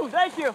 Woo! Thank you.